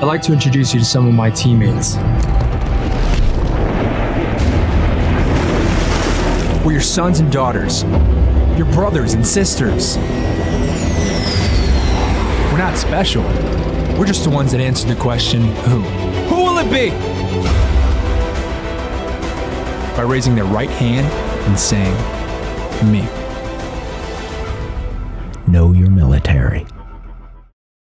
I'd like to introduce you to some of my teammates. We're your sons and daughters, your brothers and sisters. We're not special. We're just the ones that answer the question, who? Who will it be? By raising their right hand and saying, me. Know your military.